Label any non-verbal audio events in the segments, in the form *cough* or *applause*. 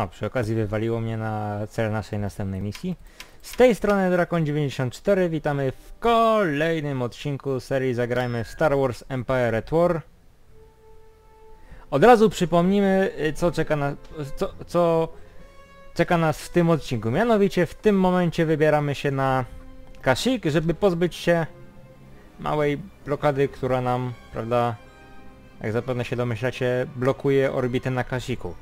A, przy okazji wywaliło mnie na cel naszej następnej misji. Z tej strony Drakon94, witamy w kolejnym odcinku serii Zagrajmy Star Wars Empire at War. Od razu przypomnimy, y, co czeka, na, co, co czeka nas w tym odcinku. Mianowicie w tym momencie wybieramy się na Kashyyyk, żeby pozbyć się małej blokady, która nam, prawda, jak zapewne się domyślacie, blokuje orbitę na Kashyyyku.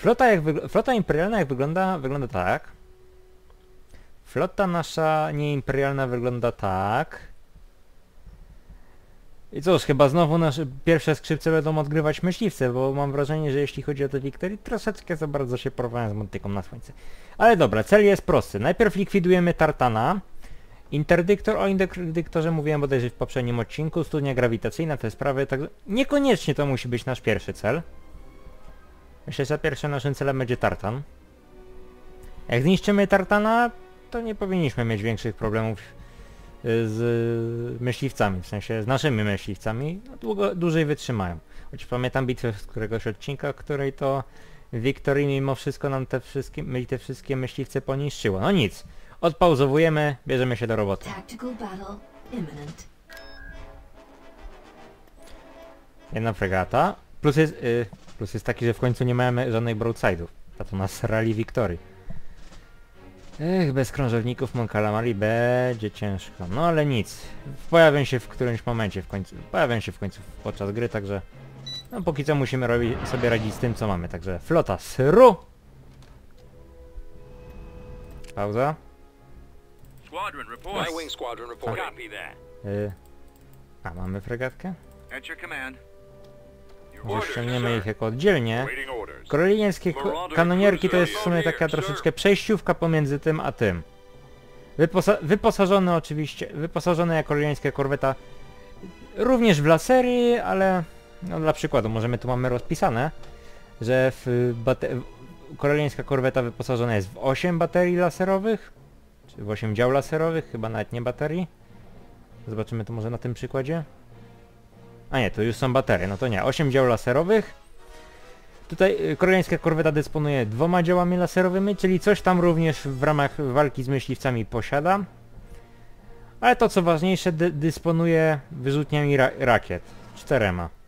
Flota, jak flota imperialna jak wygląda, wygląda tak. Flota nasza nieimperialna wygląda tak. I cóż, chyba znowu nasze pierwsze skrzypce będą odgrywać myśliwce, bo mam wrażenie, że jeśli chodzi o te Wiktorii, troszeczkę za bardzo się porwałem z Montyką na słońce. Ale dobra, cel jest prosty. Najpierw likwidujemy Tartana. Interdyktor, o interdyktorze mówiłem bodajże w poprzednim odcinku, studnia grawitacyjna, te sprawy, tak... Niekoniecznie to musi być nasz pierwszy cel. Myślę, że pierwszym naszym celem będzie Tartan. Jak zniszczymy Tartana, to nie powinniśmy mieć większych problemów y, z myśliwcami, w sensie z naszymi myśliwcami, no, długo, dłużej wytrzymają. Choć pamiętam bitwę z któregoś odcinka, której to Wiktorii mimo wszystko nam te wszystkie, te wszystkie myśliwce poniszczyło. No nic, odpauzowujemy, bierzemy się do roboty. Jedna fregata. Plus jest, y, plus jest taki, że w końcu nie mamy żadnych broadside'ów. A to nas rally Wiktorii. Ech, bez krążowników Mon Calamari będzie ciężko. No ale nic. Pojawią się w którymś momencie w końcu. Pojawią się w końcu podczas gry, także... No póki co musimy robić, sobie radzić z tym co mamy, także flota sru! Pauza. Squadron report. My wing squadron reporting. Copy that. Y, a mamy fregatkę? At your command. Może ściągniemy ich jako oddzielnie. Ko- kanonierki to jest w sumie taka troszeczkę przejściówka pomiędzy tym a tym. Wyposa wyposażony oczywiście, wyposażony jako królieńska korweta również w lasery, ale no dla przykładu możemy tu mamy rozpisane, że w królieńska korweta wyposażona jest w 8 baterii laserowych, czy w 8 dział laserowych, chyba nawet nie baterii. Zobaczymy to może na tym przykładzie. A nie, to już są baterie, no to nie, 8 dział laserowych. Tutaj y, koreańska korweta dysponuje dwoma działami laserowymi, czyli coś tam również w ramach walki z myśliwcami posiada. Ale to co ważniejsze, dy dysponuje wyrzutniami ra rakiet. Czterema.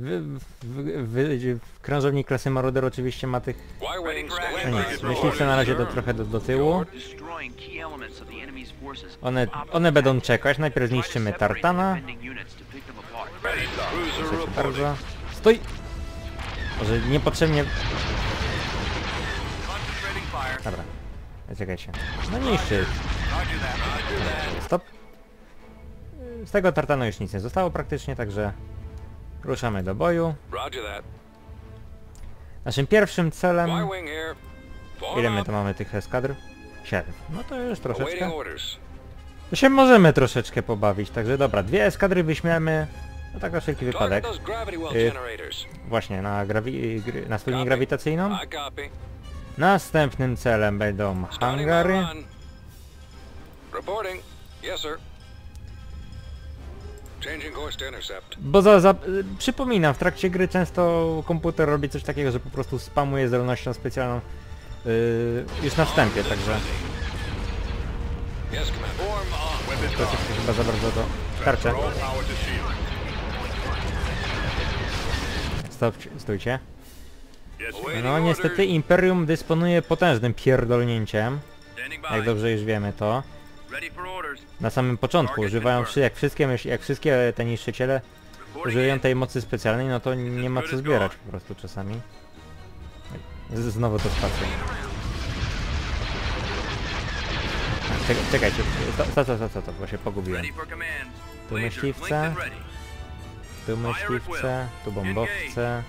Wy, wy, wy, krążownik klasy Marauder oczywiście ma tych... Nic, myśliwce na razie do, trochę do, do tyłu. One, one będą czekać, najpierw zniszczymy Tartana. Proszę bardzo. Stój! Może niepotrzebnie... Dobra. Czekajcie. No niszczy. Stop. Z tego tartanu już nic nie zostało praktycznie, także ruszamy do boju. Naszym pierwszym celem... Ile my to mamy tych eskadr? 7. No to już troszeczkę. To się możemy troszeczkę pobawić, także dobra, dwie eskadry wyśmiemy. No tak na wszelki wypadek. Y-. Właśnie, na, grawi na Copy. grawitacyjną. Następnym celem będą hangary. Bo za, za, przypominam, w trakcie gry często komputer robi coś takiego, że po prostu spamuje zdolnością specjalną yy, już na wstępie, także on. troszeczkę chyba za bardzo to starcze. Stop, stójcie. No niestety. Imperium dysponuje potężnym pierdolnięciem, jak dobrze już wiemy to. Na samym początku używają, jak wszystkie, jak wszystkie te niszczyciele używają tej mocy specjalnej, no to nie ma co zbierać po prostu czasami. Znowu to spacja. Czekaj, czekajcie, co, co, co, co, to, bo się pogubiłem. Tu myśliwce. Tu myśliwce, tu bombowce.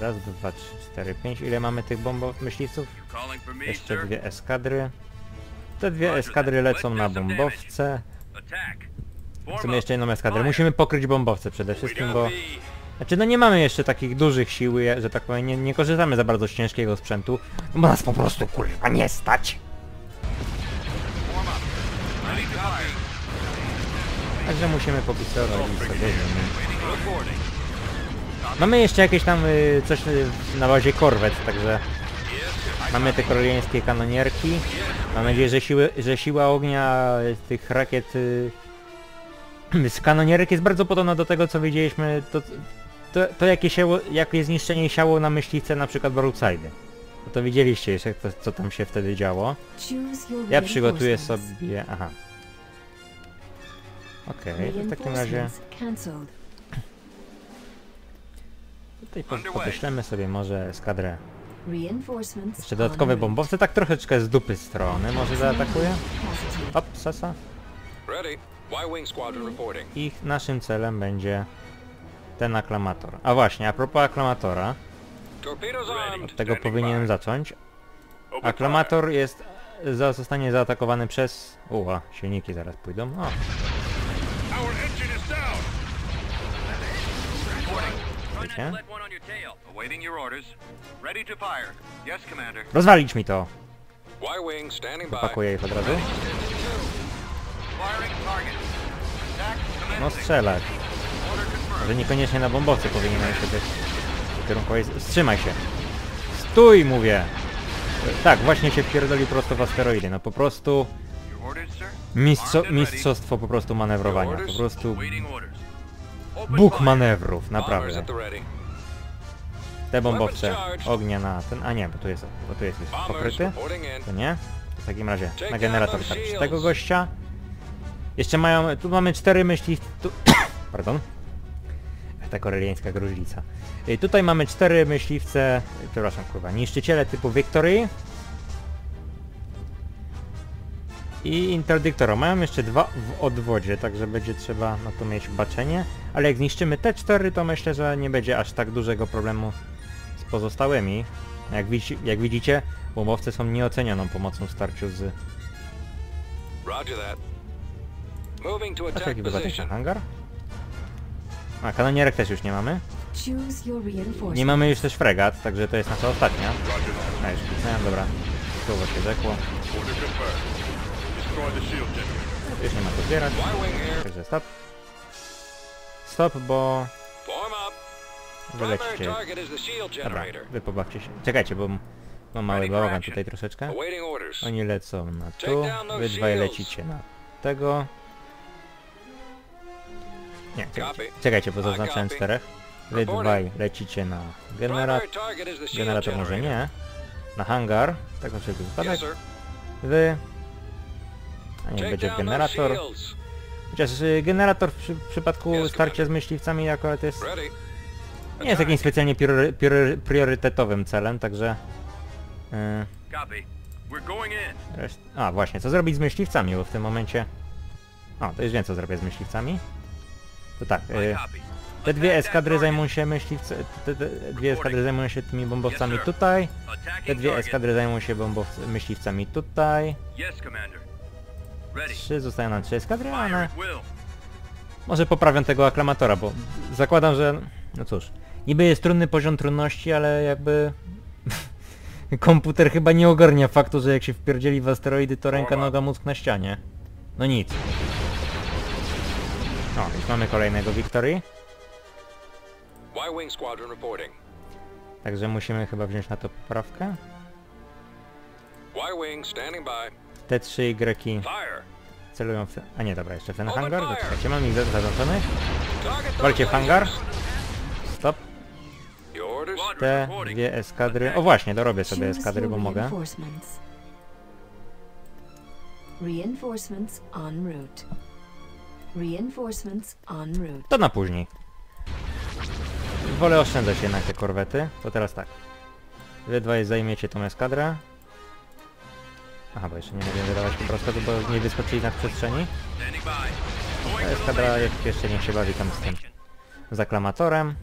Raz, dwa, trzy, cztery, pięć. Ile mamy tych bombow myśliwców? Jeszcze dwie eskadry. Te dwie eskadry lecą na bombowce. W sumie jeszcze jedną eskadrę. Musimy pokryć bombowce przede wszystkim, bo... Znaczy no nie mamy jeszcze takich dużych sił, że tak powiem, nie, nie korzystamy za bardzo z ciężkiego sprzętu, bo nas po prostu kurwa nie stać. Także musimy popisować i sobie. Mamy jeszcze jakieś tam y, coś y, na bazie korwet, także mamy te koreańskie kanonierki. Mam nadzieję, że, siły, że siła ognia tych rakiet y, *clears throat* z kanonierek jest bardzo podobna do tego, co widzieliśmy, to, to, to jakie, siało, jakie zniszczenie siało na myśliwce na przykład Broadside. No to widzieliście jeszcze, to, co tam się wtedy działo. Ja przygotuję sobie... aha. Okej, to w takim razie tutaj po, podeślemy sobie może skadrę. Jeszcze dodatkowe bombowce, tak troszeczkę z dupy strony, może zaatakuje? Hop, sasa. Ready. Y-Wing Squadron reporting. I naszym celem będzie ten aklamator. A właśnie, a propos aklamatora, od tego powinienem zacząć. Aklamator jest, za, zostanie zaatakowany przez... Uła, silniki zaraz pójdą. O, fire. Our engine is down. Try not Okay. to let one on your tail. Awaiting your orders. Ready to fire. Yes, Commander. rozwalić mi to! By. Pakuję ich od razu. No strzelać. Że niekoniecznie na bombowcy powinienem się być kierunkowej... Wstrzymaj się! Stój, mówię! Tak, właśnie się wpierdolił prosto w asteroidy. No po prostu mistrzo mistrzostwo po prostu manewrowania. Po prostu bóg manewrów, naprawdę. Te bombowce ognia na ten... A nie, bo tu jest, bo tu jest Bombers pokryty. To nie? To w takim razie na generator shields. tego gościa. Jeszcze mają... Tu mamy cztery myśli... Tu, *coughs* pardon. Ta koreliańska gruźlica. I tutaj mamy cztery myśliwce... Przepraszam, kurwa. Niszczyciele typu Victory. I interdyktora. Mają jeszcze dwa w odwodzie, także będzie trzeba na to mieć baczenie. Ale jak zniszczymy te cztery, to myślę, że nie będzie aż tak dużego problemu z pozostałymi. Jak, widzi, jak widzicie, bombowce są nieocenioną pomocą w starciu z... Roger that. Moving to A co, attack jaki position. hangar? A, kanonierek też już nie mamy. Choose your reinforcements. Nie mamy już też fregat, także to jest nasza ostatnia. A, już kliknąłem, dobra. Słowo się rzekło. Już nie ma co zbierać. Także stop. Stop, bo... Wylecicie. Dobra, wy pobawcie się. Czekajcie, bo mam mały bałagan tutaj troszeczkę. Oni lecą na tu, wy dwaj lecicie na tego. Nie, czekajcie, czekajcie bo copy. czterech. Wy dwaj lecicie na generator. Generator może nie. Na hangar. Tak na wszelki wypadek. Wy. A nie Take będzie generator. Chociaż y, generator w przy, przypadku starcia z myśliwcami akurat jest nie jest jakimś specjalnie priory, priory, priorytetowym celem, także... y, in. Reszt... A właśnie, co zrobić z myśliwcami, bo w tym momencie... O, to już wiem co zrobię z myśliwcami. To tak, y, te dwie eskadry zajmą się myśliwce... Te, te dwie eskadry zajmują się tymi bombowcami tutaj, te dwie eskadry zajmują się bombow... myśliwcami tutaj. Trzy, zostają nam trzy will. może poprawią tego aklamatora, bo zakładam, że... No cóż, niby jest trudny poziom trudności, ale jakby... *laughs* Komputer chyba nie ogarnia faktu, że jak się wpierdzieli w asteroidy, to ręka, noga, mózg na ścianie. No nic. O, już mamy kolejnego Victory. Y-Wing Squadron reporting. Także musimy chyba wziąć na to poprawkę. Y-Wing standing by. Te trzy Y celują w... A nie, dobra, jeszcze w ten hangar. Zaczekajcie, mam ich za- zaznaczonych. Target those Walcie w hangar. Stop. Te dwie eskadry... O właśnie, dorobię sobie eskadry, bo mogę. Reinforcements. Reinforcements en route. Reinforcements en route. To na później. Wolę oszczędzać jednak te korwety. To teraz tak. Wy dwaj zajmiecie tą eskadrę. Aha, bo jeszcze nie będziemy wydawać po prostu, bo nie wyskoczyli na przestrzeni. For the eskadra laser. jeszcze niech się bawi tam z tym z aklamatorem.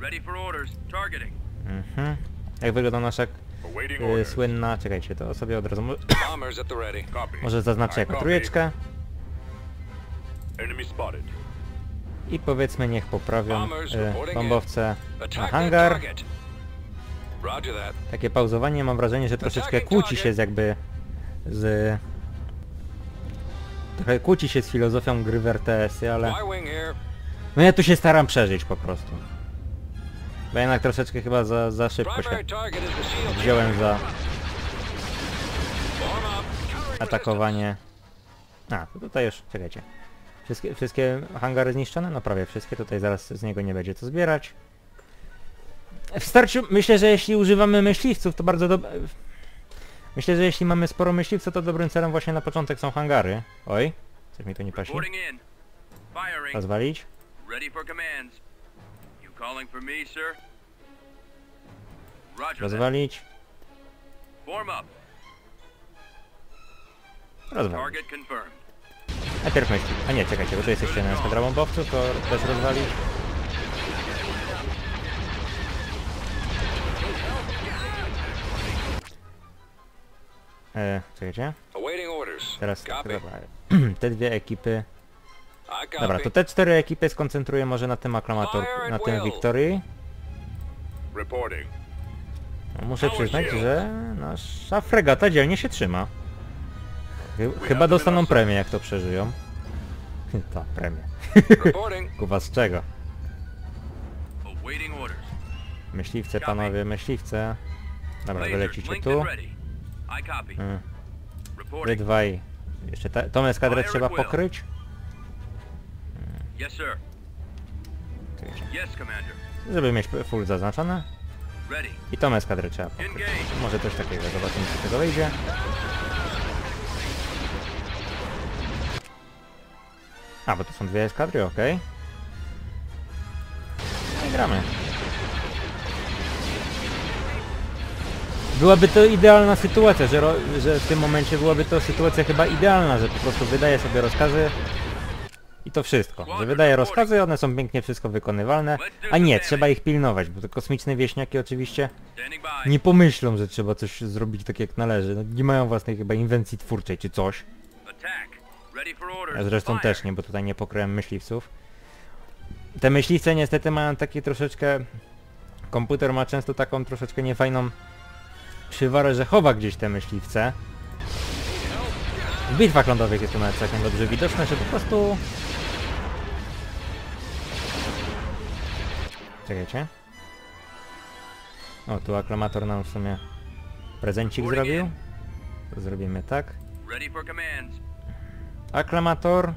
Ready for orders. Targeting. Mhm. Jak wygląda nasza y, słynna... Czekajcie, to sobie od razu... mo-. *coughs* Może zaznaczę jako trójeczkę. I powiedzmy niech poprawią y, bombowce na hangar. Takie pauzowanie mam wrażenie, że troszeczkę kłóci się z jakby z... Trochę kłóci się z filozofią gry w RTS-y, ale. No ja tu się staram przeżyć po prostu. Bo jednak troszeczkę chyba za, za szybko się wziąłem za atakowanie. A, tutaj już, czekajcie. Wszystkie, wszystkie hangary zniszczone? No prawie wszystkie, tutaj zaraz z niego nie będzie co zbierać. W starciu, myślę, że jeśli używamy myśliwców, to bardzo dobre... Myślę, że jeśli mamy sporo myśliwców, to dobrym celem właśnie na początek są hangary. Oj, coś mi tu nie pasi. Rozwalić. Rozwalić. Rozwalić. Najpierw myśli. A nie, czekajcie, bo tu jest jeszcze jeden bombowców, to też rozwalić. E, czekajcie. Teraz dobra. *clears throat* Te dwie ekipy. Dobra, to te cztery ekipy skoncentruję może na tym aklamator, na tym. Victory. No, Muszę przyznać, że nasza fregata dzielnie się trzyma. Chy chyba dostaną premię, jak to przeżyją. *laughs* Ta, premię. *laughs* Kuwa z czego? Myśliwce, panowie, myśliwce. Dobra, wy Lasers lecicie linked tu. And ready. I copy. Mm, Wy dwaj. Jeszcze ta, tą eskadrę trzeba pokryć. Yes, sir. Yes, Commander. Żeby mieć full zaznaczone. I tą eskadrę trzeba pokryć. Może coś takiego, zobaczymy co z tego wyjdzie. A, bo to są dwie eskadry, okej. No i gramy. Byłaby to idealna sytuacja, że, ro, że w tym momencie byłaby to sytuacja chyba idealna, że po prostu wydaje sobie rozkazy i to wszystko. Że wydaje rozkazy, one są pięknie wszystko wykonywalne, a nie, trzeba ich pilnować, bo te kosmiczne wieśniaki oczywiście nie pomyślą, że trzeba coś zrobić tak jak należy. No, nie mają własnej chyba inwencji twórczej czy coś. Zresztą też nie, bo tutaj nie pokryłem myśliwców. Te myśliwce niestety mają takie troszeczkę... Komputer ma często taką troszeczkę niefajną przywarę, że chowa gdzieś te myśliwce. W bitwach lądowych jest to nawet całkiem dobrze widoczne, że po prostu... Czekajcie. O, tu aklamator nam w sumie prezencik zrobił. To zrobimy tak. Aklamator.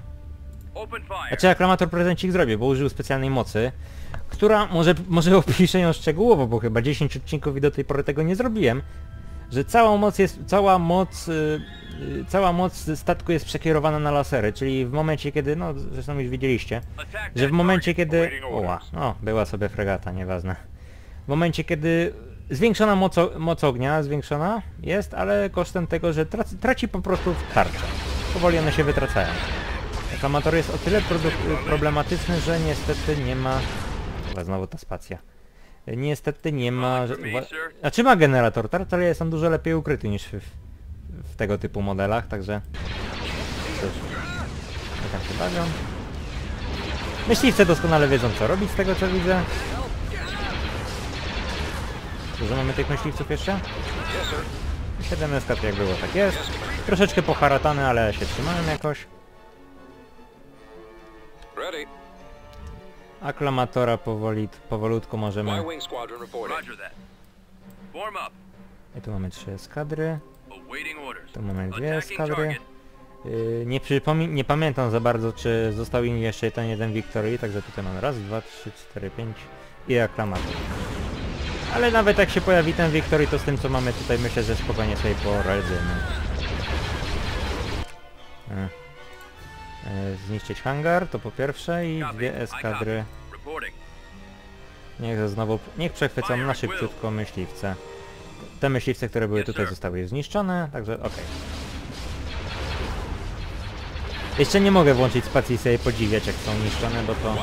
Znaczy aklamator prezencik zrobił, bo użył specjalnej mocy, która, może, może opiszę ją szczegółowo, bo chyba 10 odcinków i do tej pory tego nie zrobiłem, że cała moc jest, cała moc, y, y, cała moc statku jest przekierowana na lasery, czyli w momencie kiedy, no zresztą już widzieliście, że w momencie kiedy, oła, no była sobie fregata, nieważne, w momencie kiedy zwiększona moc, o- moc ognia, zwiększona jest, ale kosztem tego, że traci, traci po prostu tarczę, powoli one się wytracają. Reklamator jest o tyle problematyczny, że niestety nie ma... Chyba znowu ta spacja. Niestety nie ma... Że, wa- znaczy ma generator jest on dużo lepiej ukryty niż w, w tego typu modelach, także... Cóż, tam się bawią. Myśliwce doskonale wiedzą co robić z tego co widzę. Dużo mamy tych myśliwców jeszcze? Yes, sir. 7 eskad jak było tak jest. Troszeczkę poharatane, ale się trzymają jakoś. Ready. Aklamatora powoli, powolutku możemy... I tu mamy trzy eskadry. Tu mamy dwie eskadry. Yy, nie, przypomi- nie pamiętam za bardzo, czy został im jeszcze ten jeden Victory, także tutaj mamy raz, dwa, trzy, cztery, pięć i aklamator. Ale nawet jak się pojawi ten Victory, to z tym co mamy tutaj myślę, że spokojnie sobie poradzimy. Yy. Yy, Zniszczyć hangar, to po pierwsze i dwie eskadry. Niech znowu, niech przechwycą na szybciutko myśliwce. Te myśliwce, które były tutaj zostały już zniszczone, także okej. Jeszcze nie mogę włączyć spacji i sobie podziwiać jak są niszczone, bo to...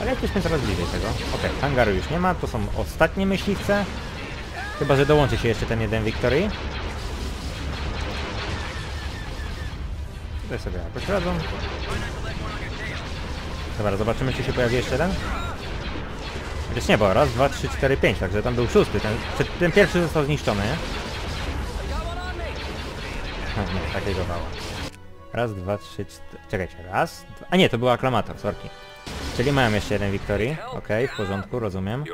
Ale jesteśmy coraz bliżej tego. Okej, hangaru już nie ma, to są ostatnie myśliwce. Chyba, że dołączy się jeszcze ten jeden Victory. Tutaj sobie jakoś radzą. Dobra, zobaczymy czy się pojawi jeszcze jeden. Chociaż nie, bo raz, dwa, trzy, cztery, pięć, także tam był szósty. Ten, ten pierwszy został zniszczony, nie? Ha, nie, takiego wała. Raz, dwa, trzy, cztery... Czekajcie, raz, dwa... A nie, to był aklamator, sorki. Czyli mają jeszcze jeden Victory. Okej, w porządku, rozumiem.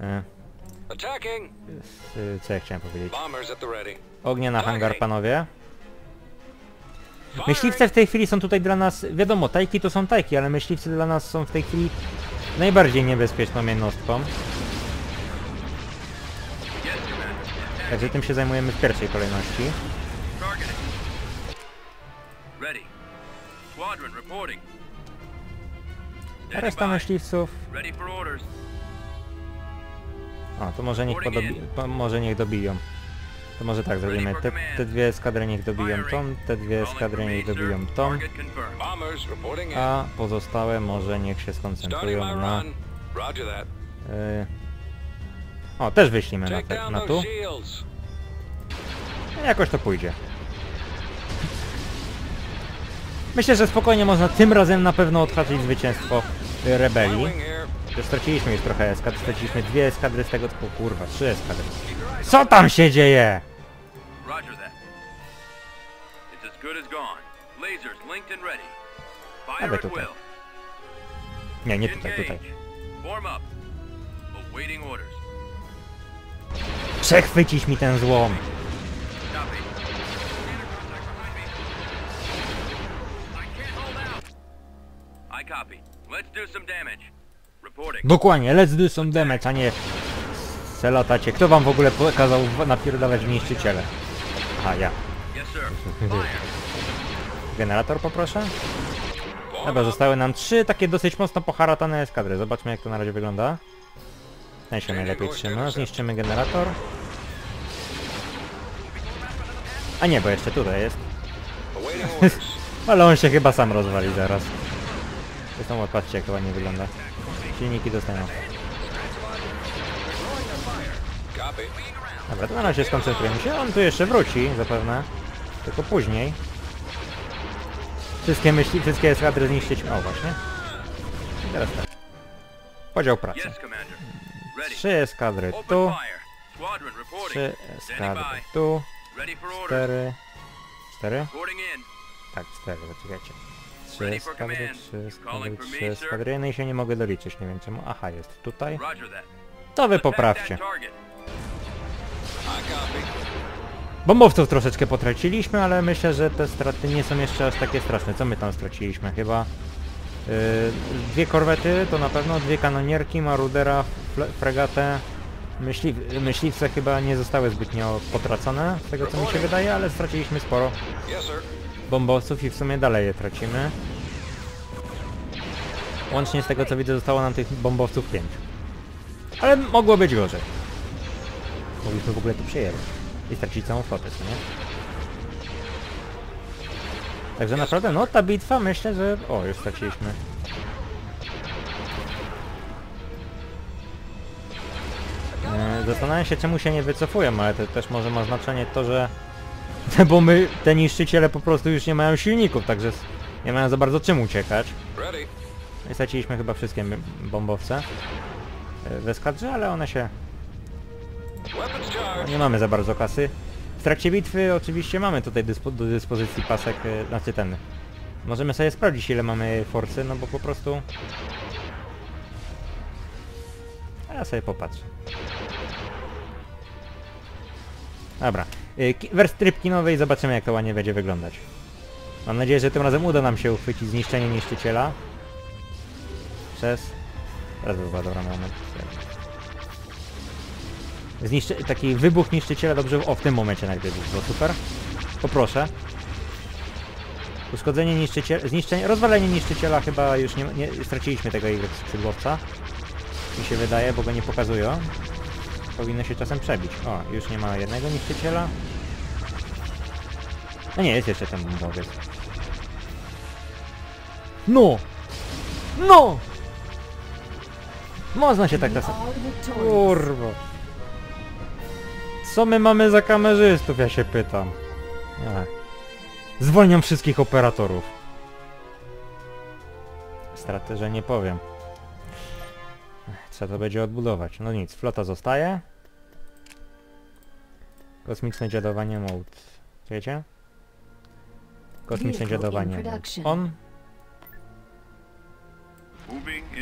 E, y, co ja chciałem powiedzieć? Ognia na hangar, panowie. Myśliwce w tej chwili są tutaj dla nas... Wiadomo, tajki to są tajki, ale myśliwcy dla nas są w tej chwili najbardziej niebezpieczną jednostką. Także tym się zajmujemy w pierwszej kolejności. A reszta myśliwców... O, to może niech, podobi... po, może niech dobiją. To może tak zrobimy. Te, te dwie eskadry niech dobiją tą, te dwie eskadry niech dobiją tą, a pozostałe może niech się skoncentrują na... Y... O, też wyślimy na, te, na tu. shields. Jakoś to pójdzie. Myślę, że spokojnie można tym razem na pewno odhaczyć zwycięstwo y, rebelii. Straciliśmy już trochę eskadr, straciliśmy dwie eskadry z tego typu, kurwa, trzy eskadry. Co tam się dzieje? Roger that. It's as good as gone. Lasers linked and ready. Fire Aby at tutaj. will. Nie, nie tutaj, tutaj. Engage. Form up. Awaiting orders. Przechwycić mi ten złom. Dokładnie, let's do some damage, a nie selatacie. Kto wam w ogóle kazał napierdawać w niszczyciele? Aha, ja. Generator poproszę? Dobra, zostały nam trzy takie dosyć mocno poharatane eskadry. Zobaczmy jak to na razie wygląda. Ten się najlepiej trzyma. Zniszczymy generator. A nie, bo jeszcze tutaj jest. *laughs* Ale on się chyba sam rozwali zaraz. Zresztą patrzcie jak ładnie wygląda. Silniki dostają. Dobra, to na razie skoncentrujemy się. On tu jeszcze wróci zapewne. Tylko później. Wszystkie myśli, wszystkie eskadry zniszczyć. O właśnie. I teraz tak. Podział pracy. Trzy eskadry tu. Trzy eskadry tu. Cztery. Cztery? Tak, cztery, zaczekajcie. Trzy eskadry, trzy eskadry, trzy eskadry. No i się nie mogę doliczyć, nie wiem czemu. Aha, jest tutaj. To wy poprawcie. Bombowców troszeczkę potraciliśmy, ale myślę, że te straty nie są jeszcze aż takie straszne. Co my tam straciliśmy? Chyba yy, dwie korwety, to na pewno, dwie kanonierki, marudera, fregatę. Myśli, myśliwce chyba nie zostały zbytnio potracone, z tego co mi się wydaje, ale straciliśmy sporo bombowców i w sumie dalej je tracimy. Łącznie z tego co widzę zostało nam tych bombowców 5. Ale mogło być gorzej. Mogliśmy w ogóle tu przyjechać i stracić całą flotę, nie? Także naprawdę, no ta bitwa myślę, że... O, już straciliśmy. E, Zastanawiam się czemu się nie wycofują, ale to też może ma znaczenie to, że... *laughs* Bo my, te niszczyciele po prostu już nie mają silników, także nie mają za bardzo czym uciekać. I Straciliśmy chyba wszystkie bombowce e, w eskadrze, ale one się... Nie mamy za bardzo kasy. W trakcie bitwy oczywiście mamy tutaj dyspo, do dyspozycji pasek, znaczy ten... Możemy sobie sprawdzić ile mamy forsy, no bo po prostu... A ja sobie popatrzę. Dobra. Y, Wers tryb kinowej zobaczymy jak to ładnie będzie wyglądać. Mam nadzieję, że tym razem uda nam się uchwycić zniszczenie niszczyciela. Przez... Teraz by dobra moment. Zniszczy... Taki wybuch niszczyciela dobrze... O, w tym momencie najpierw by było super. Poproszę. Uszkodzenie niszczyciela... Zniszczenie... Rozwalenie niszczyciela chyba już nie... nie... Straciliśmy tego Y skrzydłowca. Mi się wydaje, bo go nie pokazują. Powinno się czasem przebić. O, już nie ma jednego niszczyciela. No nie, jest jeszcze ten bombowiec. No! No! Można się tak czasem... Kurwa. Co my mamy za kamerzystów, ja się pytam. Nie. Zwolniam wszystkich operatorów. Straty, że nie powiem. Ech, Trzeba to będzie odbudować. No nic, flota zostaje. Kosmiczne dziadowanie mode. Wiecie? Kosmiczne dziadowanie. On.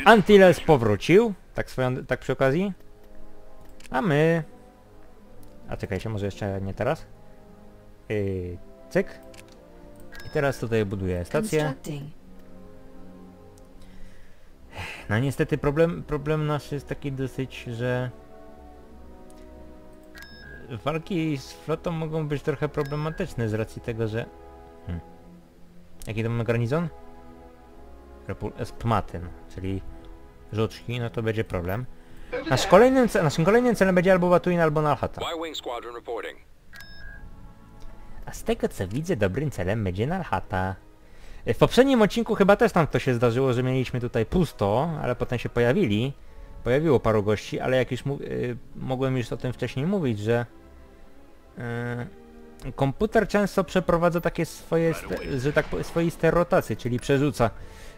Antilles powrócił, tak swoją, tak przy okazji. A my... A czekajcie, może jeszcze nie teraz? Yy, cyk. I teraz tutaj buduję stację. No niestety problem, problem nasz jest taki dosyć, że... Walki z flotą mogą być trochę problematyczne z racji tego, że... Hmm. Jaki to mamy garnizon? Repu- Spmatyn, czyli żuczki, no to będzie problem. Nasz kolejnym, ce- naszym kolejnym celem będzie albo Batuin, albo Nalhata. Reporting. A z tego co widzę, dobrym celem będzie Nalhata. E, W poprzednim odcinku chyba też tam to się zdarzyło, że mieliśmy tutaj pusto, ale potem się pojawili. Pojawiło paru gości, ale jak już y, mogłem już o tym wcześniej mówić, że y, komputer często przeprowadza takie swoje, że tak swoiste rotacje, czyli przerzuca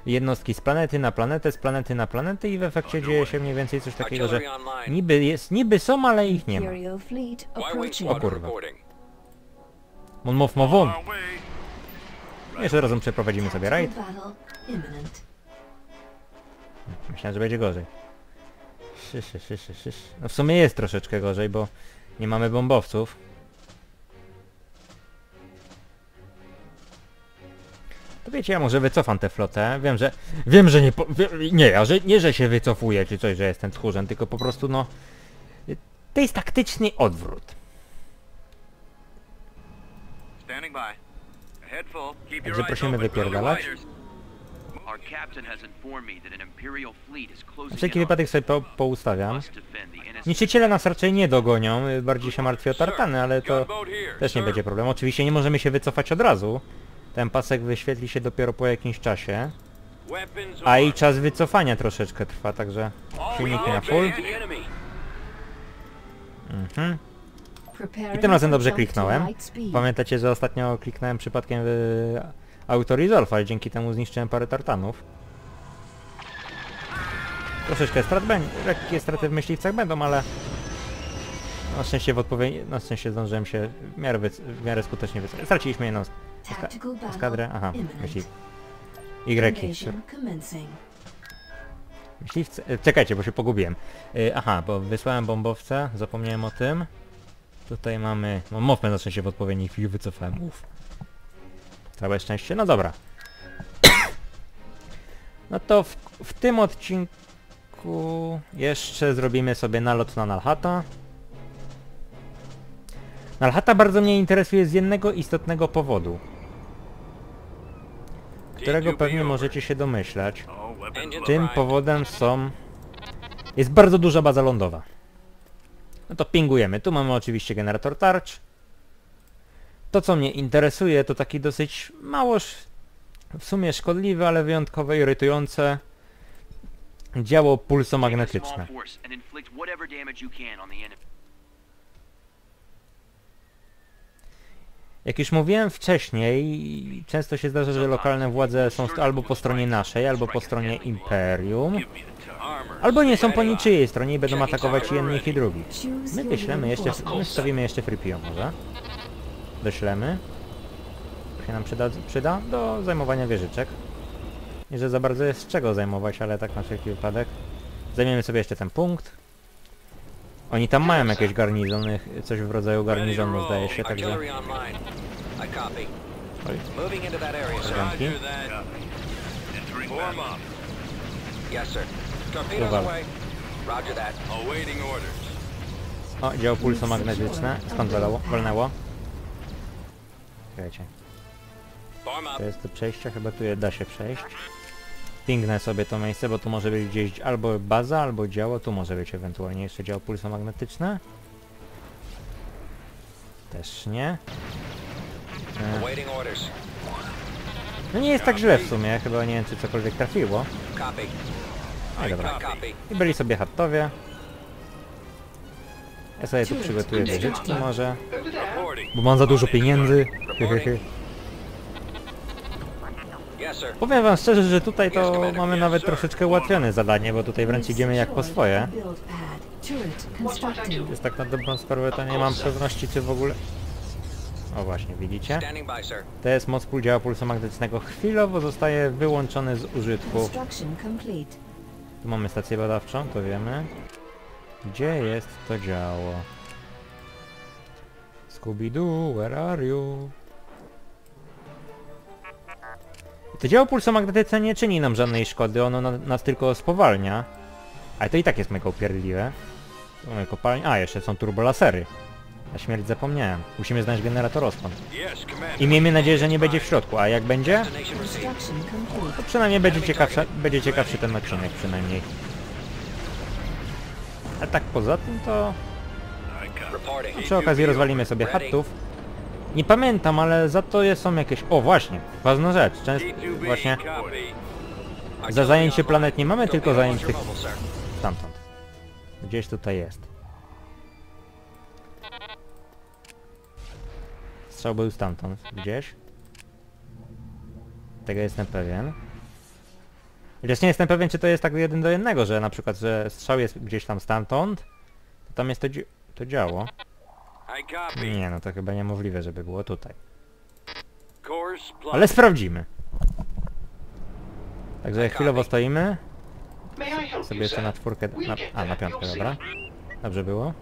jednostki z planety na planetę, z planety na planetę i w efekcie dzieje się mniej więcej coś takiego, że niby jest, niby są, ale ich nie ma. Squadron kurwa. Mon. Our way. Jeszcze razem przeprowadzimy sobie rajd. Myślałem, że będzie gorzej. Szysz, szysz, szysz, szysz. No w sumie jest troszeczkę gorzej, bo nie mamy bombowców. To wiecie, ja może wycofam tę flotę. Wiem, że... Wiem, że nie... Po, wie, nie, ja, że, nie, że się wycofuję, czy coś, że jestem tchórzem, tylko po prostu, no... To jest taktyczny odwrót. Także prosimy wypierdalać. Na wszelki wypadek sobie po, poustawiam. Niszczyciele nas raczej nie dogonią, bardziej się martwię o tartany, ale to... Też nie będzie problemu. Oczywiście nie możemy się wycofać od razu. Ten pasek wyświetli się dopiero po jakimś czasie. A i czas wycofania troszeczkę trwa, także silniki na full. Mhm. I tym razem dobrze kliknąłem. Pamiętacie, że ostatnio kliknąłem przypadkiem w Autoresolve, ale dzięki temu zniszczyłem parę tartanów. Troszeczkę strat będzie, lekkie straty w myśliwcach będą, ale na szczęście w odpowiedzi, na szczęście zdążyłem się w miarę, w miarę skutecznie wycofać. Straciliśmy jedną eskadrę, aha, myśli. Y. Myśliwce... e, Czekajcie, bo się pogubiłem. E, Aha, bo wysłałem bombowca, zapomniałem o tym. Tutaj mamy... No mówmy na szczęście w odpowiedniej chwili wycofałem. Uff. Całe szczęście, no dobra. No to w, w tym odcinku jeszcze zrobimy sobie nalot na Nalhata. Nalhata bardzo mnie interesuje z jednego istotnego powodu, którego pewnie możecie się domyślać. Tym powodem są... Jest bardzo duża baza lądowa. No to pingujemy. Tu mamy oczywiście generator tarcz. To co mnie interesuje to taki dosyć mało sz- w sumie szkodliwe, ale wyjątkowo irytujące działo pulsomagnetyczne. force and inflict whatever damage you can on the enemy. Jak już mówiłem wcześniej, często się zdarza, że lokalne władze są albo po stronie naszej, albo po stronie Imperium, albo nie są po niczyjej stronie i będą atakować jednych i drugich. My wyślemy jeszcze, my wstawimy jeszcze FreePO może. Doślemy. To się nam przyda, przyda do zajmowania wieżyczek. Nie, że za bardzo jest z czego zajmować, ale tak na wszelki wypadek. Zajmiemy sobie jeszcze ten punkt. Oni tam mają jakieś garnizony, coś w rodzaju garnizonu zdaje się, także... Oj. Dzięki. Orders. O, dział pulsomagnetyczne. Skąd walało? walnęło? Czekajcie. To jest do przejścia, chyba tu je- da się przejść. Pingnę sobie to miejsce, bo tu może być gdzieś albo baza, albo działo, tu może być ewentualnie jeszcze działo pulsomagnetyczne. Też nie. E. No nie jest tak źle w sumie, chyba nie wiem czy cokolwiek trafiło. No i dobra. I byli sobie hattowie. Ja sobie tu przygotuję wieżyczki może, bo mam za dużo pieniędzy. Powiem wam szczerze, że tutaj to mamy nawet troszeczkę ułatwione zadanie, bo tutaj wręcz idziemy jak po swoje. Jest tak na dobrą sprawę, to nie mam pewności czy w ogóle... O właśnie, widzicie? To jest moc półdziała pulsu magnetycznego. Chwilowo zostaje wyłączony z użytku. Tu mamy stację badawczą, to wiemy. Gdzie jest to działo? Scooby-Doo, where are you? To działo pulsomagnetyczne nie czyni nam żadnej szkody, ono na, nas tylko spowalnia. Ale to i tak jest mega upierdliwe. Mamy kopalnię. A, jeszcze są turbolasery. Na śmierć zapomniałem. Musimy znaleźć generator Commander. I miejmy nadzieję, że nie będzie w środku, a jak będzie? To przynajmniej będzie ciekawszy, będzie ciekawszy ten odcinek przynajmniej. A tak poza tym to przy okazji rozwalimy sobie chattów. Nie pamiętam, ale za to są jakieś... O właśnie, ważna rzecz. Często T2B, właśnie za zajęcie planet nie mamy, tylko Torpedo zajęć tych launcher mobile, sir. stamtąd. Gdzieś tutaj jest. Strzał był stamtąd, gdzieś. Tego jestem pewien. Chociaż nie jestem pewien, czy to jest tak jeden do jednego, że na przykład, że strzał jest gdzieś tam stamtąd, to tam jest to, to działo. Nie, no to chyba niemożliwe, żeby było tutaj. Ale sprawdzimy. Także chwilowo stoimy. Sobie jeszcze na czwórkę... Na, a, na piątkę, dobra. Dobrze było.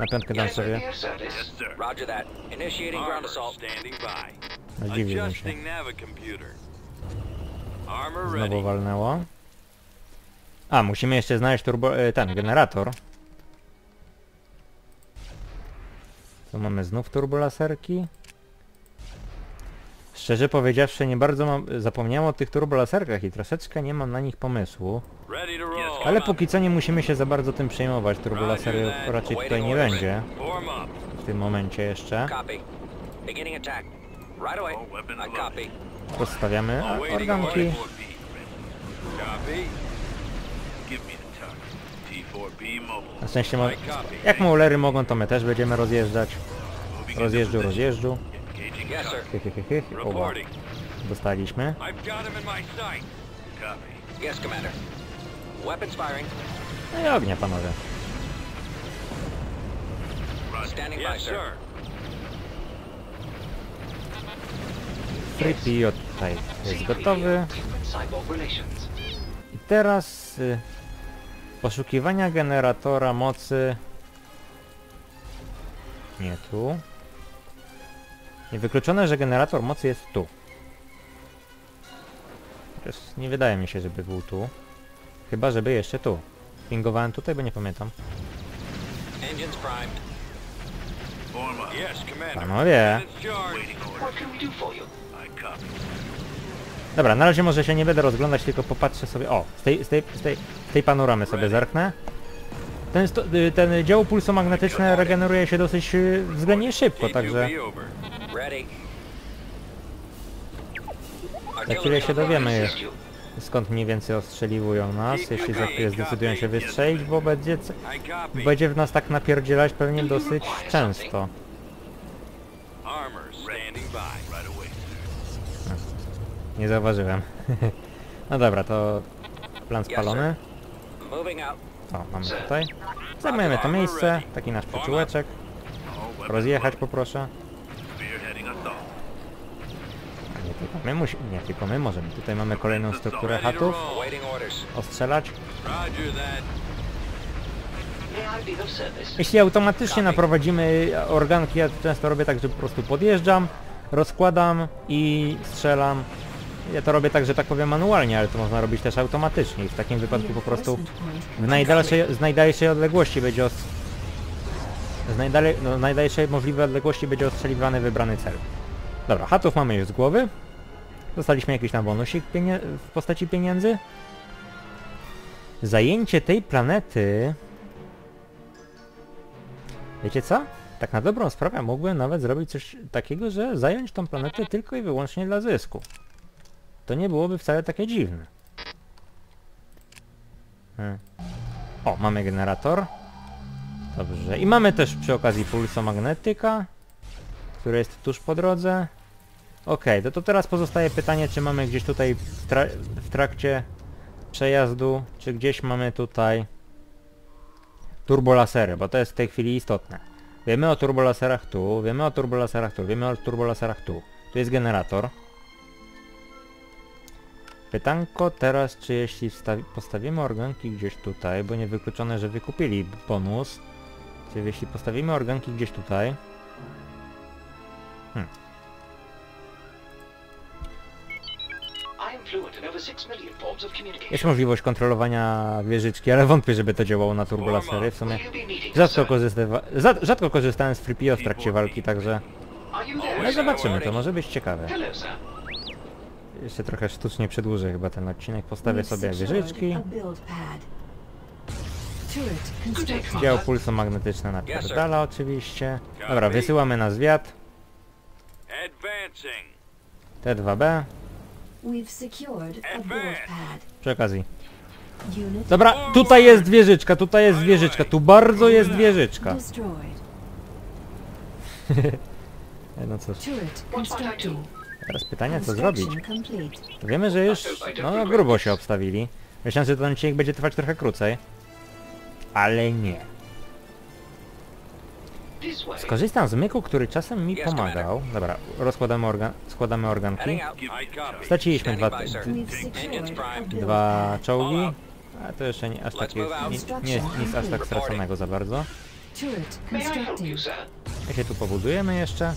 Na piątkę dam sobie... By. No się. Znowu walnęło. A, musimy jeszcze znaleźć turbo... e, ten, generator. Tu mamy znów turbolaserki. Szczerze powiedziawszy, nie bardzo mam... zapomniałem o tych turbolaserkach i troszeczkę nie mam na nich pomysłu. Ale póki co nie musimy się za bardzo tym przejmować. Turbolasery raczej tutaj nie będzie. W tym momencie jeszcze. Copy. Beginning Na szczęście, mo- jak maulery mogą, to my też będziemy rozjeżdżać. Rozjeżdżu, rozjeżdżu. Oba. Dostaliśmy. No i ognia, panowie. Free tutaj jest gotowy. I teraz y, poszukiwania generatora mocy. Nie tu. Niewykluczone, że generator mocy jest tu. Chociaż nie wydaje mi się, żeby był tu. Chyba, żeby jeszcze tu. Pingowałem tutaj, bo nie pamiętam. Panowie. Dobra, na razie może się nie będę rozglądać, tylko popatrzę sobie... O, z tej, z tej, z tej, z tej panoramy sobie zerknę. Ten, y, ten dział pulsomagnetyczny regeneruje się dosyć y, względnie szybko, także T2B over. Ready. za chwilę się dowiemy skąd mniej więcej ostrzeliwują nas, jeśli za chwilę zdecydują się wystrzelić, bo będzie, będzie w nas tak napierdzielać pewnie dosyć często. Armor standing by. Nie zauważyłem. *laughs* no dobra, to plan spalony. Moving out. O, mamy tutaj. Zajmujemy to miejsce, taki nasz przyczółeczek. Rozjechać poproszę. nie tylko my musimy, nie tylko my możemy. Tutaj mamy kolejną strukturę chatów. Ostrzelać. Jeśli automatycznie naprowadzimy organki, ja często robię tak, że po prostu podjeżdżam, rozkładam i strzelam. Ja to robię tak, że tak powiem manualnie, ale to można robić też automatycznie i w takim wypadku po prostu w najdalszej, z najdalszej odległości będzie os... z najdalej, no, najdalszej możliwej odległości będzie ostrzeliwany wybrany cel. Dobra, chatów mamy już z głowy. Dostaliśmy jakiś tam bonusik w postaci pieniędzy. Zajęcie tej planety... Wiecie co? Tak na dobrą sprawę mógłbym nawet zrobić coś takiego, że zająć tą planetę tylko i wyłącznie dla zysku. To nie byłoby wcale takie dziwne. Hmm. O, mamy generator. Dobrze. I mamy też przy okazji pulsomagnetyka, który jest tuż po drodze. Okej, to, to teraz pozostaje pytanie, czy mamy gdzieś tutaj w, tra w trakcie przejazdu, czy gdzieś mamy tutaj turbolasery, bo to jest w tej chwili istotne. Wiemy o turbolaserach tu, wiemy o turbolaserach tu, wiemy o turbolaserach tu. Tu jest generator. Pytanko teraz, czy jeśli postawimy organki gdzieś tutaj, bo niewykluczone, że wykupili bonus, czy jeśli postawimy organki gdzieś tutaj, communication. jest możliwość kontrolowania wieżyczki, ale wątpię, żeby to działało na turbolasery. W sumie rzadko, korzystywa- rzadko korzystałem z FreePO w trakcie walki, także ale zobaczymy, to może być ciekawe. Jeszcze trochę sztucznie przedłużę chyba ten odcinek, postawię sobie wieżyczki. Dział pulsomagnetyczne napierdala oczywiście. Dobra, wysyłamy na zwiat. Advancing. T2B. We've secured a build pad. Przy okazji. Dobra, tutaj jest wieżyczka, tutaj jest wieżyczka, tu bardzo jest wieżyczka. *laughs* E, No cóż. Teraz pytanie co zrobić? Wiemy, że już no grubo się obstawili. Myślałem, że ten odcinek będzie trwać trochę krócej. Ale nie. Skorzystam z myku, który czasem mi pomagał. Dobra, rozkładamy organ składamy organki. Straciliśmy dwa, dwa czołgi. A to jeszcze nie aż takie, nie, nie jest nic aż tak straconego za bardzo. My się tu pobudujemy jeszcze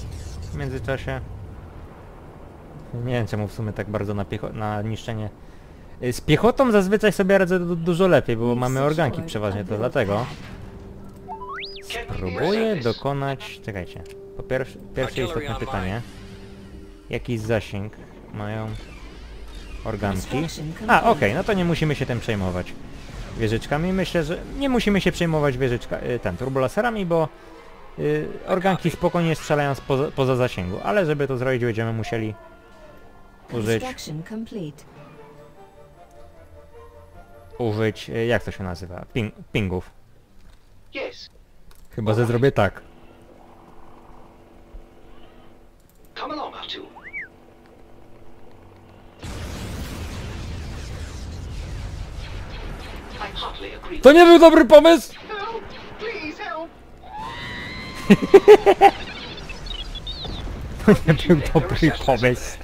w międzyczasie. Nie wiem czemu w sumie tak bardzo na, piecho- na niszczenie. Y, Z piechotą zazwyczaj sobie radzę du dużo lepiej, bo mamy organki przeważnie, to dlatego. pad. Próbuję dokonać... Czekajcie. Po pierwsze, pierwsze istotne pytanie. Jaki zasięg mają organki? A, okej, no to nie musimy się tym przejmować. Wieżyczkami myślę, że nie musimy się przejmować wieżyczka, y, ten, turbolaserami, bo y, organki spokojnie strzelają spoza, poza zasięgu, ale żeby to zrobić będziemy musieli użyć, Construction complete. użyć, y, jak to się nazywa, Ping, pingów. Yes. Chyba, że zrobię tak. Come along, R2. I hardly agree. To nie był dobry pomysł! Help! Please help! *laughs* To nie był dobry pomysł.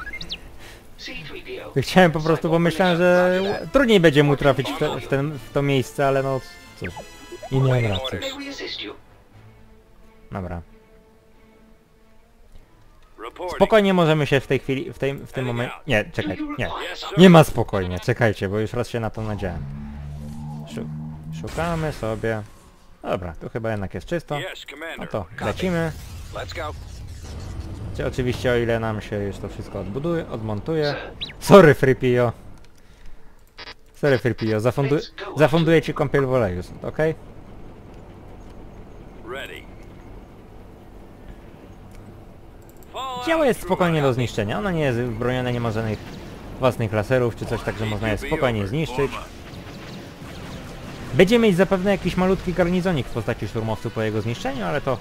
C3PO. Chciałem po prostu, bo myślałem, że trudniej będzie mu trafić w, te, w, ten, w to miejsce, ale no cóż. I nie mam racji. Dobra. Spokojnie możemy się w tej chwili, w, tej, w tym momencie... Nie, czekaj, nie. Nie ma spokojnie, czekajcie, bo już raz się na to nadziałem. Szu szukamy sobie... Dobra, tu chyba jednak jest czysto. No to lecimy. Oczywiście o ile nam się już to wszystko odbuduje, odmontuje. Sorry Freepio. Sorry Freepio, zafundu zafunduję ci kąpiel w oleju, Dzieło out jest spokojnie do zniszczenia. Ono nie jest zbrojone, nie ma żadnych własnych laserów czy coś, także można je spokojnie zniszczyć. Będzie mieć zapewne jakiś malutki garnizonik w postaci szturmowców po jego zniszczeniu, ale to...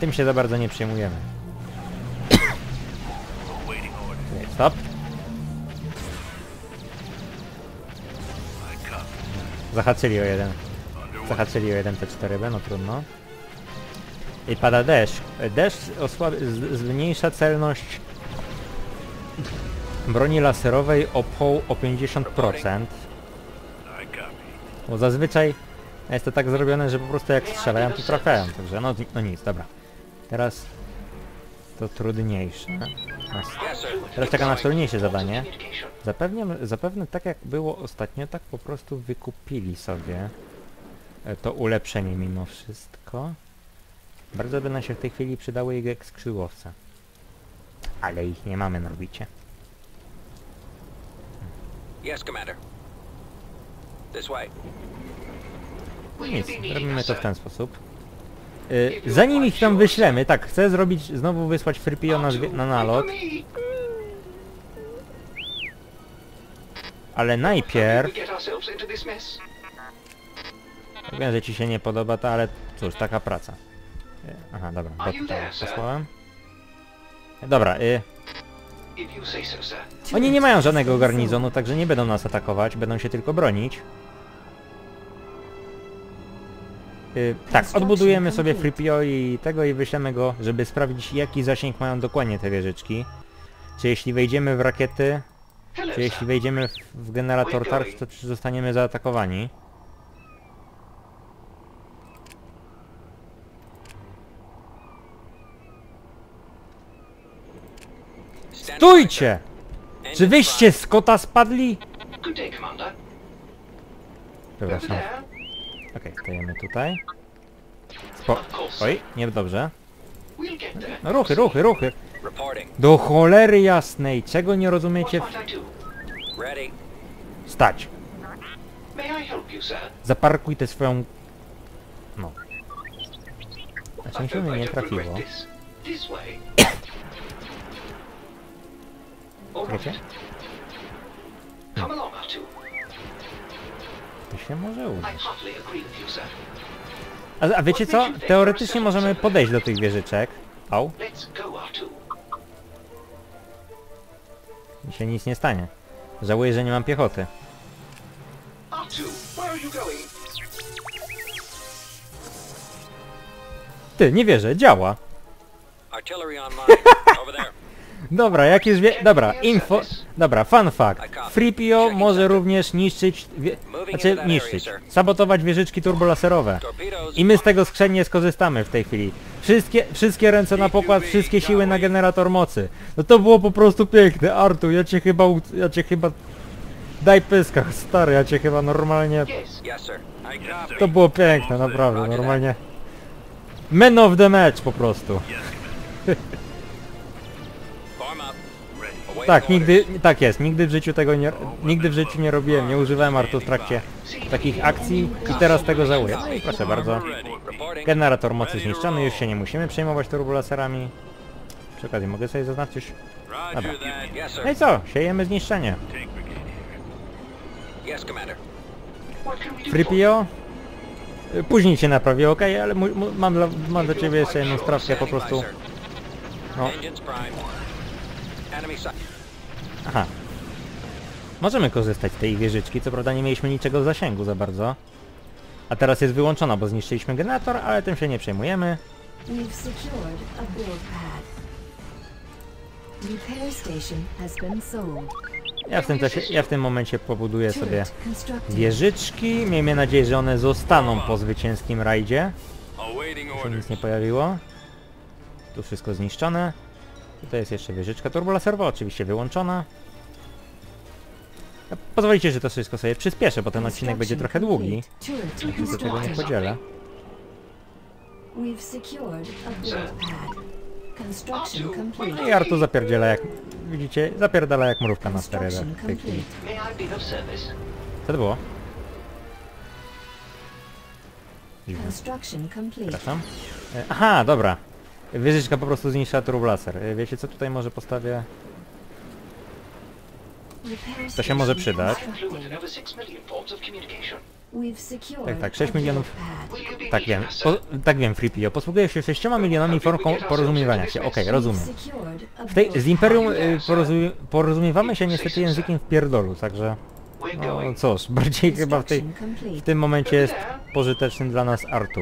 Tym się za bardzo nie przejmujemy. Stop. Zahaczyli o jeden. Zahaczyli o jeden T4B, no trudno. I pada deszcz. Deszcz osłabi- z- zmniejsza celność broni laserowej o pół o 50%. I copy. Bo zazwyczaj jest to tak zrobione, że po prostu jak strzelają, to trafiają. Także no, no nic, dobra. Teraz to trudniejsze. Teraz czeka nas trudniejsze zadanie. Zapewnie, zapewne tak jak było ostatnio, tak po prostu wykupili sobie e, to ulepszenie mimo wszystko. Bardzo by nam się w tej chwili przydały jego skrzydłowce. Ale ich nie mamy na orbicie. Yes, Commander. Nic, robimy to w ten sposób. Y, zanim ich tam wyślemy, tak, chcę zrobić, znowu wysłać Fripio na, na nalot, ale najpierw... Wiem, że ci się nie podoba to, ale cóż, taka praca. Y, Aha, dobra, sir? posłałem. Dobra, y, oni nie mają żadnego garnizonu, także nie będą nas atakować, będą się tylko bronić. Y, tak, odbudujemy sobie FreePO i tego i wyślemy go, żeby sprawdzić jaki zasięg mają dokładnie te wieżyczki. Czy jeśli wejdziemy w rakiety, czy jeśli wejdziemy w, generator tarcz, to czy zostaniemy zaatakowani? Stójcie! Czy wyście z kota spadli? Przepraszam. Okej, stajemy tutaj. Spo... Oj, niedobrze. No ruchy, ruchy, ruchy. Do cholery jasnej, czego nie rozumiecie? Stać. Zaparkuj tę swoją... No. A I czym się nie trafiło? Wiecie? Come along, R2. To się może uda. I heartily agree with you, sir. A, a wiecie co? Teoretycznie możemy podejść do tych wieżyczek. Au. Let's go, R2. Mi się nic nie stanie. Żałuję, że nie mam piechoty. R2, where are you going? Ty, nie wierzę, działa. Artillery online. *laughs* Over there. Dobra, jak wie... Dobra, info... Dobra, fun fact. FreePO może również niszczyć... Wie... Znaczy, niszczyć. Sabotować wieżyczki turbolaserowe. I my z tego skrzętnie nie skorzystamy w tej chwili. Wszystkie, wszystkie ręce na pokład, wszystkie siły na generator mocy. No to było po prostu piękne. Artu, ja cię chyba... Ja cię chyba... Daj pyska, stary, ja cię chyba normalnie... To było piękne, naprawdę, normalnie. Man of the match po prostu. *laughs* Tak, orders. nigdy, tak jest, nigdy w życiu tego nie, nigdy w życiu nie robiłem, nie używałem artu w trakcie takich akcji i teraz tego żałuję. No i proszę bardzo, generator mocy zniszczony, już się nie musimy przejmować turbolaserami. Przy okazji mogę sobie zaznaczyć. Yes, No i co, siejemy zniszczenie. Y, Później cię naprawię, ok, ale mam, dla, mam dla ciebie jeszcze jedną sprawkę po prostu. No, aha. Możemy korzystać z tej wieżyczki, co prawda nie mieliśmy niczego w zasięgu za bardzo. A teraz jest wyłączona, bo zniszczyliśmy generator, ale tym się nie przejmujemy. Ja w tym czasie, ja w tym momencie pobuduję sobie wieżyczki. Miejmy nadzieję, że one zostaną po zwycięskim rajdzie. Tu się nic nie pojawiło. Tu wszystko zniszczone. Tutaj jest jeszcze wieżyczka turbolaserowa, oczywiście wyłączona. Pozwolicie, że to wszystko sobie przyspieszę, bo ten odcinek będzie trochę długi. Ja się do tego nie podzielę. No i Artu zapierdziela jak... Widzicie? Zapierdala jak mrówka na sterydach w tej chwili. Co to było? Dziwne. Construction complete. Przepraszam. E, Aha, dobra. Wieżyczka po prostu zniszczyła turbolaser. E, Wiecie co tutaj może postawię? To się może przydać. I'm fluent in constructed. over 6 million forms of communication. We've secured Tak, tak, a 6 build milionów. Tak wiem, po, tak wiem, FreePio. Posługuję się 6 milionami form porozumiewania się. Okej, rozumiem. A W tej, z Imperium y, porozumie, porozumiewamy się niestety językiem w pierdolu, także... No cóż, *laughs* bardziej chyba w, tej, w tym momencie jest pożyteczny dla nas Artu.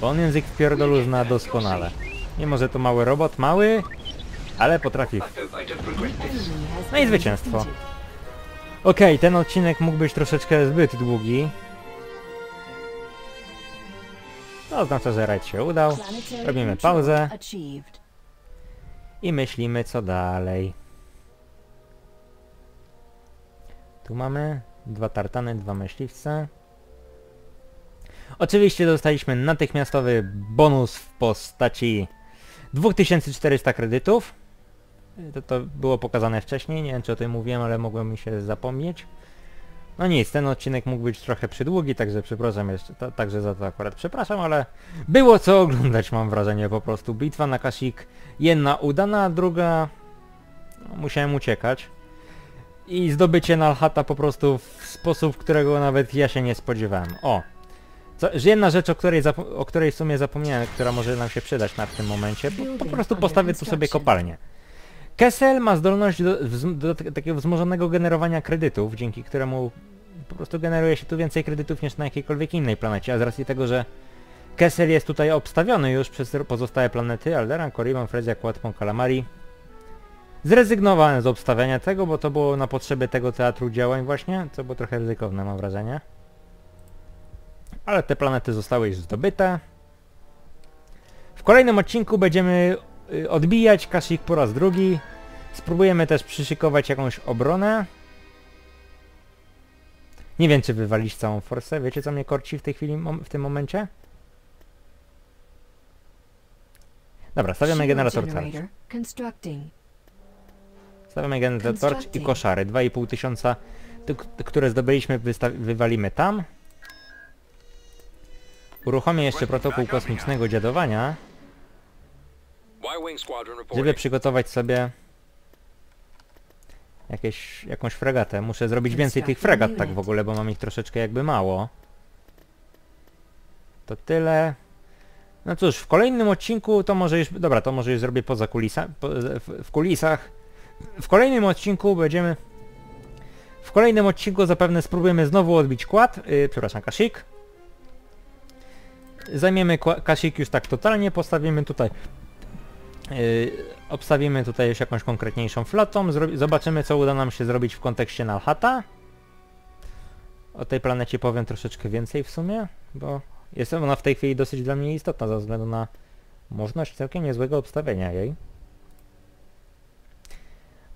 Bo on język w pierdolu zna doskonale. Mimo, że to mały robot, mały, ale potrafi No i zwycięstwo. Okej, ten odcinek mógł być troszeczkę zbyt długi. To oznacza, że rajd się udał. Robimy pauzę i myślimy co dalej. Tu mamy dwa tartany, dwa myśliwce. Oczywiście dostaliśmy natychmiastowy bonus w postaci 2400 kredytów. To, to było pokazane wcześniej, nie wiem czy o tym mówiłem, ale mogło mi się zapomnieć. No nic, ten odcinek mógł być trochę przydługi, także przepraszam jeszcze, ta, także za to akurat przepraszam, ale było co oglądać mam wrażenie po prostu. Bitwa na Kasik, jedna udana, druga... No, musiałem uciekać. I zdobycie Nalhata po prostu w sposób, którego nawet ja się nie spodziewałem. O! Co, jedna rzecz, o której, o której w sumie zapomniałem, która może nam się przydać na tym momencie, po, po prostu postawię tu sobie kopalnię. Kessel ma zdolność do, do t- takiego wzmożonego generowania kredytów, dzięki któremu po prostu generuje się tu więcej kredytów niż na jakiejkolwiek innej planecie, a z racji tego, że Kessel jest tutaj obstawiony już przez pozostałe planety, Alderan, Korriban, Frezja, Kłatpon, Calamari, zrezygnowałem z obstawiania tego, bo to było na potrzeby tego teatru działań właśnie, co było trochę ryzykowne mam wrażenie. Ale te planety zostały już zdobyte. W kolejnym odcinku będziemy y, odbijać Kashyyyk po raz drugi. Spróbujemy też przyszykować jakąś obronę. Nie wiem czy wywalić całą forsę. Wiecie co mnie korci w tej chwili, w tym momencie? Dobra, stawiamy generator tarcz. Stawiamy generator torch i koszary. 2,5 tysiąca, które zdobyliśmy, wywalimy tam. Uruchomię jeszcze protokół kosmicznego dziadowania, żeby przygotować sobie jakieś, jakąś fregatę. Muszę zrobić więcej tych fregat tak w ogóle, bo mam ich troszeczkę jakby mało. To tyle. No cóż, w kolejnym odcinku to może już... Dobra, to może już zrobię poza kulisa, po, w, w kulisach. W kolejnym odcinku będziemy... W kolejnym odcinku zapewne spróbujemy znowu odbić kład, yy, przepraszam, Kashyyyk. Zajmiemy Kashyyyk już tak totalnie, postawimy tutaj... Yy, obstawimy tutaj już jakąś konkretniejszą flotą, zobaczymy co uda nam się zrobić w kontekście Nalhata. O tej planecie powiem troszeczkę więcej w sumie, bo jest ona w tej chwili dosyć dla mnie istotna ze względu na możliwość całkiem niezłego obstawienia jej.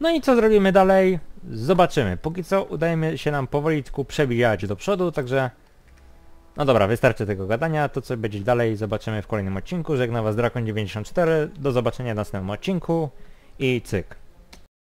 No i co zrobimy dalej? Zobaczymy. Póki co udaje się nam powolutku przebijać do przodu, także... No dobra, wystarczy tego gadania. To co będzie dalej zobaczymy w kolejnym odcinku. Żegna Was Drakon94. Do zobaczenia w następnym odcinku i cyk.